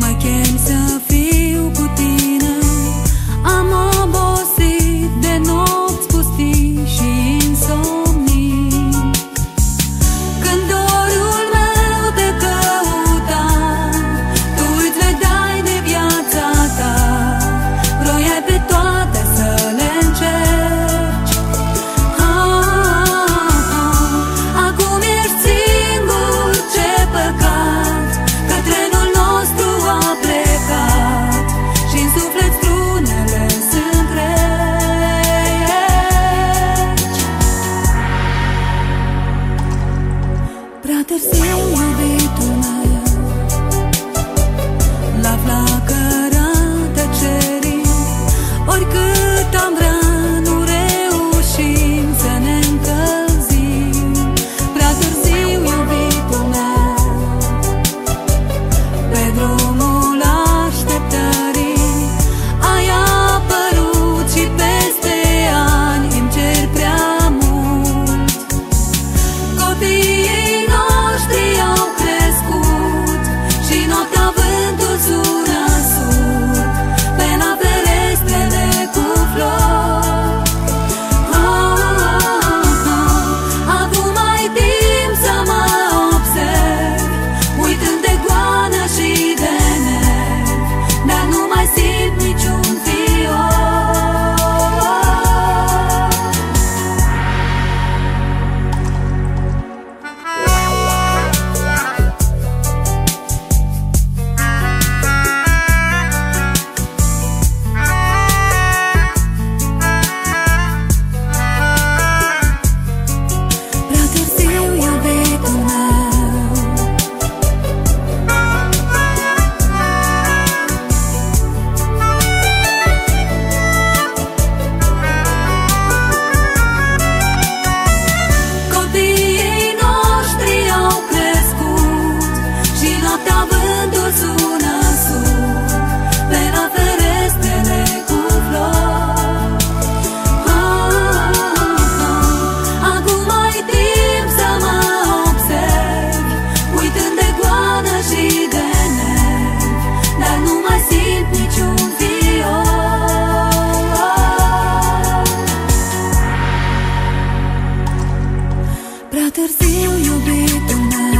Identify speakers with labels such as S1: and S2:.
S1: Chem să Prea târziu, iubire Prea târziu, iubitul meu